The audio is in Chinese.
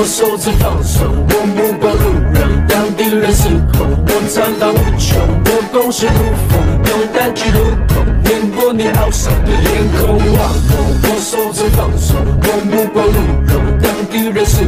我手指放松我目光如龙当敌人失控我战法无穷我攻势如风用单击，如同碾过你傲丧的脸孔我手指放松我目光如龙当敌人是